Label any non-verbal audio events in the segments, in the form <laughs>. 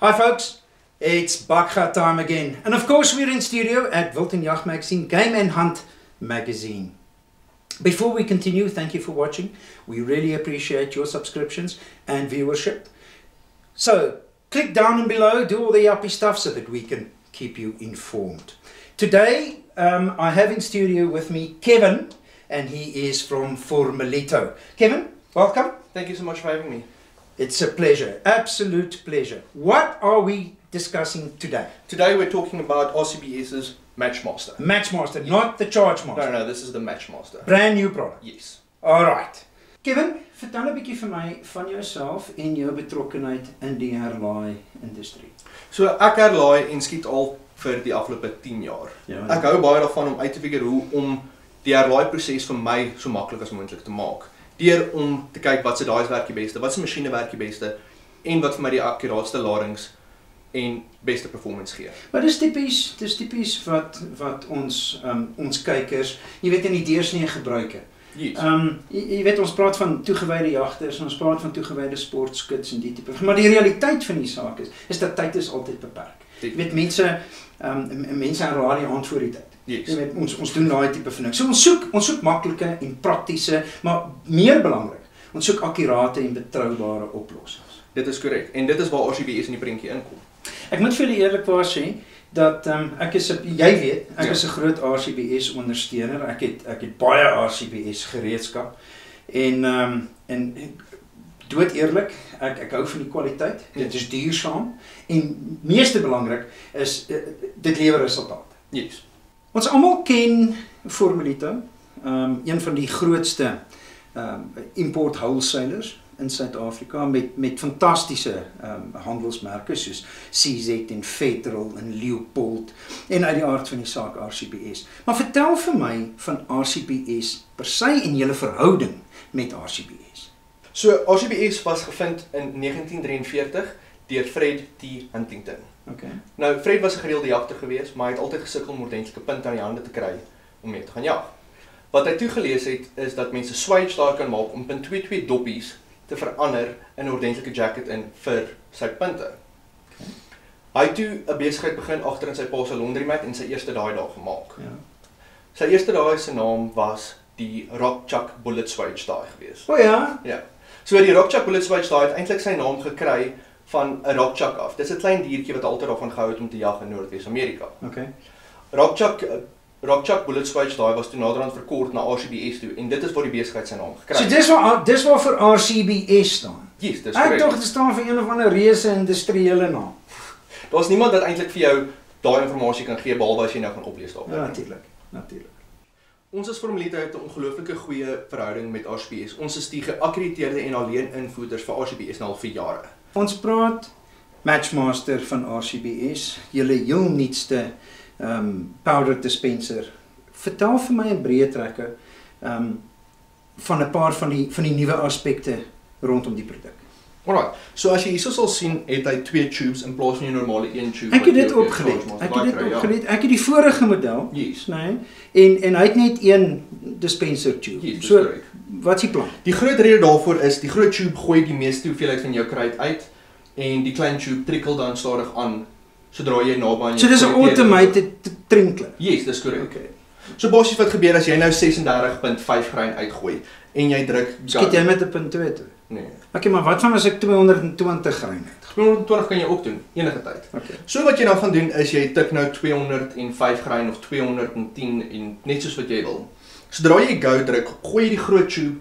Hi, folks. It's Bakha time again. And of course, we're in studio at Wilton Yacht Magazine, Game and Hunt Magazine. Before we continue, thank you for watching. We really appreciate your subscriptions and viewership. So, click down and below, do all the yuppie stuff so that we can keep you informed. Today, um, I have in studio with me Kevin, and he is from Formalito. Kevin, welcome. Thank you so much for having me. It's a pleasure, absolute pleasure. What are we discussing today? Today we're talking about RCBS's Matchmaster. Matchmaster, not the Charge No, no, this is the Matchmaster. Brand new product. Yes. All right. Kevin, vertel 'n bietjie vir my van jouself en jou betrokkenheid in die herlaai industrie. So ek herlaai en skiet al vir die afgelope 10 jaar. Ja. Ek hou baie daarvan om uit te figure hoe om die herlaai proses vir my so maklik as moontlik te maak. Deur om te kyk wat se daai werk die beste, wat se masjiene werk die beste en wat vir my die akkuraatste ladings en beste performance gee. Maar dis tipies, dis tipies wat wat ons um, ons kykers, jy weet in die deursnee gebruiker. Yes. Ehm um, jy, jy weet ons praat van toegewyde jagters, ons praat van toegewyde sportskits en die tipe. Maar die realiteit van die saak is is dat tyd is altyd beperk. Jy weet mense ehm um, mense herlaai die aand voor die tyd. Jy yes. weet ons ons doen daai tipe van ding. So ons soek ons soek maklike en praktiese, maar meer belangrik, ons soek akkurate en betroubare oplossings. Dit is korrek. En dit is waar RCBS in die prentjie inkom. Ek moet vir julle eerlikwaar sê dat um, ek is jy weet, ek Ja. is 'n groot RCBS ondersteuner. Ek het ek het baie RCBS gereedskap en ehm um, en dood eerlik, ek ek hou van die kwaliteit. Dit is duursaam en meeste belangrik is uh, dit lewer resultate. Yes. Ons almal ken Formulito, ehm um, een van die grootste ehm um, import wholesalers in Suid-Afrika met met fantastiese ehm um, handelsmerke soos CZ en Federal en Leopold en uit die aard van die saak RCBS. Maar vertel vir my van RCBS per se en julle verhouding met RCBS. So RCBS was gevind in 1943 deur Fred T Huntington. Okay. Nou Fred was 'n gereelde jagter geweest, maar hy het altyd gesukkel om ordentlike punt aan die hande te kry om mee te gaan jag. Wat hy toe gelees het is dat mense swage daar kan maak om .22 doppies te verander in 'n ordentlike jacket in vir sy punte. Okay. Hy het toe 'n besigheid begin agter in sy pa se laundromat en sy eerste daai daar gemaak. Ja. Sy eerste daai se naam was die Rockchuck Bullet Swage daai geweest. O ja, Ja. So die Rockchuck Bullet Swage daai het eintlik sy naam gekry van 'n rockchuck af. Dis 'n klein diertjie wat altyd daarvan gehou het om te jag in Noordwes-Amerika. okay. Rockchuck eh, Rockchuck Bullet Swage daai was toe naderhand verkort na RCBS toe en dit is waar die besigheid sy naam gekry So het. dis waar dis waar vir RCBS staan. Yes, dis Ek korrek. dink dit staan vir een of ander reuse industriële naam. <laughs> Daar's niemand wat eintlik vir jou daai inligting kan gee behalwe as jy nou gaan oplees daarop. Ja, natuurlik. Natuurlik. Ons as Formulite het 'n ongelooflike goeie verhouding met RCBS. Ons is die geakkrediteerde en alleen invoerders vir RCBS nou al vir jare. Ons praat Matchmaster van RCBS, julle heel nuutste ehm um, powder dispenser. Vertel vir my in breë trekke ehm um, van 'n paar van die van die nuwe aspekte rondom die produk. Alright. So as jy hierso sal sien, het hy twee tubes in plaas van die normale een tube. Ek het dit op jou opgelet. Charge Master Ek het dit ja. opgelet. Ek het die vorige model, Yes. nê? En en hy het net een dispenser tube. Yes, so korrek. wat is die plan? Die groot rede daarvoor is die groot tube gooi die meeste hoeveelheid van jou kruid uit en die klein tube trikkel dan stadig aan sodra jy naby aan jou So dis 'n automated trinkler. Yes, dis korrek. Okay. So basies wat gebeur as jy nou 36.5 grain uitgooi en jy druk Skiet jy met 'n punt 2 toe? Nee. Okay, maar wat van as ek 220 grein het? 220 kan jy ook doen enige tyd. Okay. So wat jy dan gaan doen is jy tik nou 205 grain of 210 en net soos wat jy wil. Sodra jy go druk, gooi jy die groot tube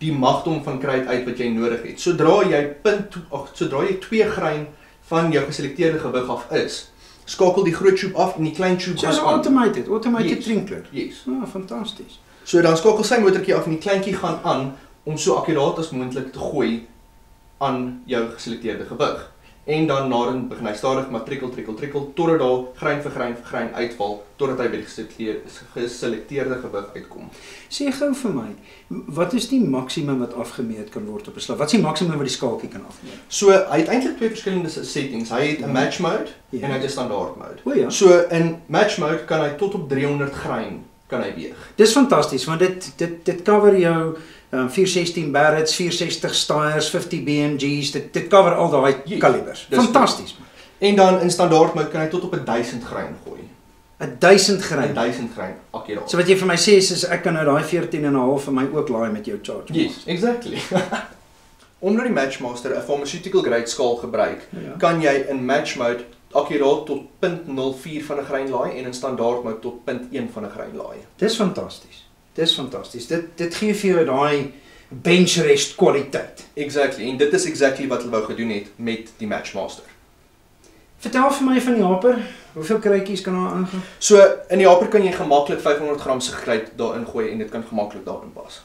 die magdom van kruid uit wat jy nodig het. Sodra jy punt ag sodra jy 2 grain van jou geselekteerde gewig af is, skakel die groot tube af en die klein tube So gaan aan. automated, automated Yes. trinkler. Yes. Ah, fantasties. So dan skakel sy motortjie af en die kleintjie gaan aan om so akkuraat as moontlik te gooi aan jou geselekteerde gewig. En dan naderhand begin hy stadig maar trikkel trikkel trikkel totdat daar grein vir grein vir grein uitval totdat hy by die geselekteerde geselekteerde gewig uitkom. Sê gou vir my, wat is die maksimum wat afgemeet kan word op 'n slag? Wat is die maksimum wat die skaaltjie kan afmeet? So hy het eintlik twee verskillende settings. Hy het 'n match mode Ja. en hy het 'n standaard mode. O ja. So in match mode kan hy tot op 300 grein kan hy weeg. Dis fantasties want dit dit dit cover jou um, 416 Barretts, 460 Steyrs, 50 BMG's, dit dit cover al daai kalibers. Fantasties. En dan in standaard mode kan hy tot op 1000 grain gooi. 1000 grain. 1000 grain akkuraat. So wat jy vir my sê is, is ek kan nou daai 14 en 'n half vir my ook laai met jou charge. Yes, exactly. <laughs> Omdat die Matchmaster 'n pharmaceutical grade skaal gebruik, Ja. kan jy in match mode akkuraat tot 0.04 van 'n grain laai en in standaard mode tot 0.1 van 'n grain laai. Dis fantasties. Dis fantasties. Dit dit gee vir jou daai bench rest kwaliteit. Exactly. En dit is exactly wat hulle wou gedoen het met die Matchmaster. Vertel vir my van die haper. Hoeveel kruitjies kan daar ingaan? So in die haper kan jy gemaklik 500 gram se kruit daarin gooi en dit kan gemaklik daarin pas.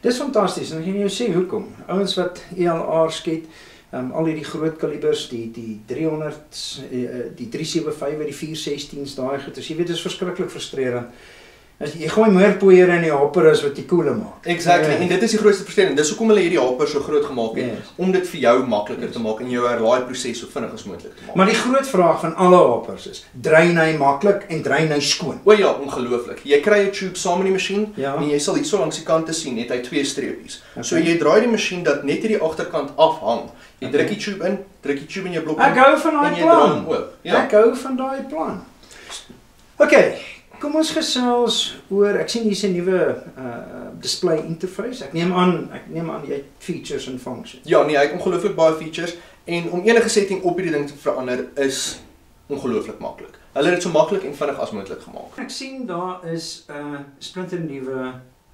Dis fantasties. En ek gaan jou sê hoekom. Ouens wat ELR skiet, um, al hierdie groot kalibers, die die 300s, eh, eh, die 375, die 416s, daai goeie. Jy weet dit is verskriklik frustrerend. As jy gooi meer poeier in die haper as wat jy koele maak. Exactly. Ja. En dit is die grootste verskil. Dis hoekom hulle hierdie haper so groot gemaak het Yes. om dit vir jou makliker te maak en jou herlaai proses so vinnig as moontlik te maak. Maar die groot vraag van alle hapers is, drein hy maklik en drein hy skoon? O ja, ongelooflik. Jy kry 'n tube saam in die masjien Ja. en jy sal hierso langs die kante sien, het hy twee streepies. Okay. So jy draai die masjien dat net hierdie agterkant afhang. Jy Okay. druk die tube in, druk die tube in jou blok Ek hou van daai plan. Ja. Ek hou van daai plan. OK, kom ons gesels oor ek sien hier's 'n nuwe uh display interface. Ek neem aan, ek neem aan jy het features en functions. Ja, nee, hy het ongelooflik baie features en om enige setting op hierdie ding te verander is ongelooflik maklik. Hulle het dit so maklik en vinnig as moontlik gemaak. Ek sien daar is 'n uh, splinter nuwe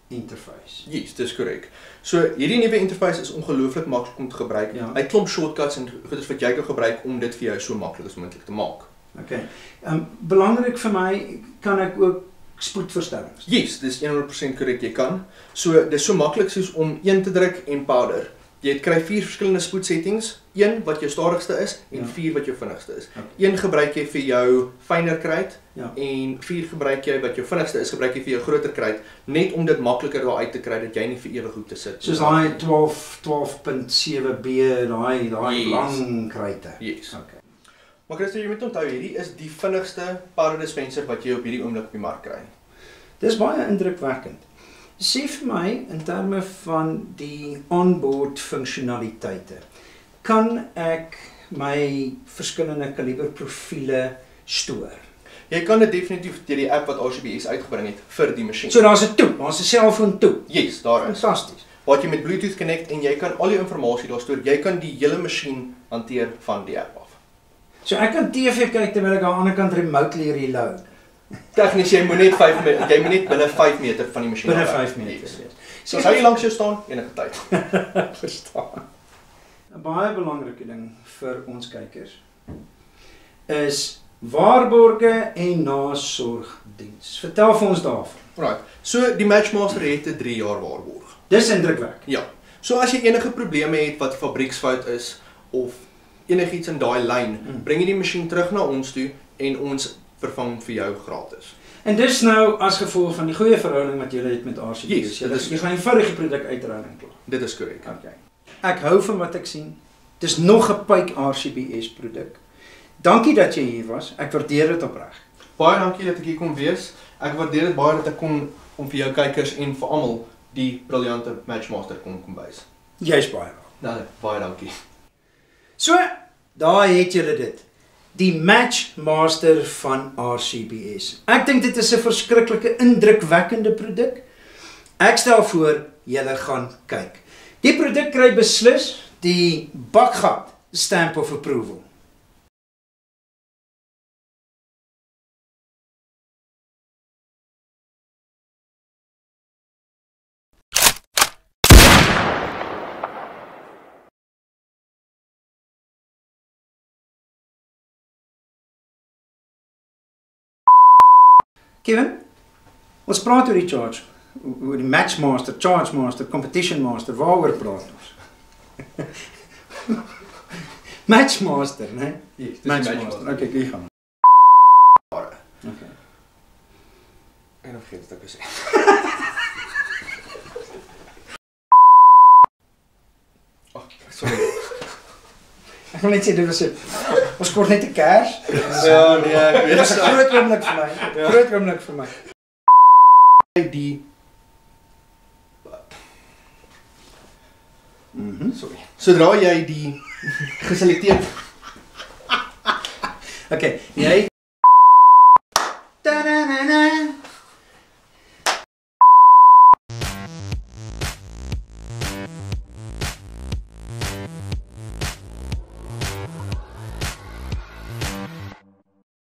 interface. Yes, dis korrek. So hierdie nuwe interface is ongelooflik maklik om te gebruik. Ja. Hy klomp shortcuts en goeders wat jy kan gebruik om dit vir jou so maklik as moontlik te maak. OK. Ehm um, belangrik vir my kan ek ook spoedverstellings. Yes, dis 100% korrek jy kan. So dis so maklik soos om een te druk en powder. Jy het kry vier verskillende spoedsettings, een wat jou stadigste is en Ja. vier wat jou vinnigste is. Okay. Een gebruik jy vir jou fynner kruit Ja. en vier gebruik jy wat jou vinnigste is, gebruik jy vir jou groter kruit, net om dit makliker daar uit te kry dat jy nie vir ewig hoef te sit. Soos daai 12 12.7b, daai daai Yes. lang kruite. Yes. OK. Maar Christo, jy moet onthou hierdie is die vinnigste powder dispenser wat jy op hierdie oomblik op die mark kry. Dis baie indrukwekkend. Sê vir my in terme van die onboard funksionaliteite. Kan ek my verskillende kaliber profile stoor? Jy kan dit definitief deur die app wat RCBS uitgebring het vir die masjien. So daar's 'n toep, daar's 'n selfoon toep. yes, daar is. Fantasties. Wat jy met Bluetooth connect en jy kan al jou inligting daar stoor. Jy kan die hele masjien hanteer van die app af. So ek kan TV kyk terwyl ek aan die ander kant remotely reload. Tegnies jy moet net 5 meter, jy moet net binne 5 meter van die masjien Binne af weg. 5 meter. So as hy langs jou staan enige tyd. <laughs> verstaan. 'n Baie belangrike ding vir ons kykers is waarborge en nasorgdiens. Vertel vir ons daarvan. Right. So die Matchmaster het 'n 3 jaar waarborg. Dis indrukwekkend. Ja. So as jy enige probleme het wat fabrieksfout is of enigiets in daai lyn, Mm. bring jy die masjien terug na ons toe en ons vervang vir jou gratis. En dis nou as gevolg van die goeie verhouding wat julle het met RCB. Yes, julle is- jy gaan eenvoudig die produk uitruil en klaar. Dit is korrek. Okay. Ek hou van wat ek sien. Dis nog 'n pype RCBS produk. Dankie dat jy hier was. Ek waardeer dit opreg. Baie dankie dat ek hier kon wees. Ek waardeer dit baie dat ek kon om vir jou kykers en vir almal die briljante Matchmaster kon kom wys. Jy's baie welkom. Nou, baie dankie. So, daar het julle dit. Die Matchmaster van RCBS. Ek dink dit is 'n verskriklike indrukwekkende produk. Ek stel voor julle gaan kyk. Die produk kry beslis die bakgat stamp of approval. Kevin, ons praat oor die charge, oor die matchmaster, charge master, competition master, waaroor praat ons? <laughs> matchmaster, né? Yes, Matchmaster. Okay, hier gaan. Okay. En dan vergeet ek te sê. Ag, sorry. Ek <laughs> wil net sê dit was 'n Ons kort net 'n kers. Ja, nee, ek weet. Dit is 'n groot oomblik vir my. Ja. Groot oomblik vir my. Die Mhm, mm sorry. Sodra jy die geselekteer <laughs> Okay, jy Ta-da-da-da.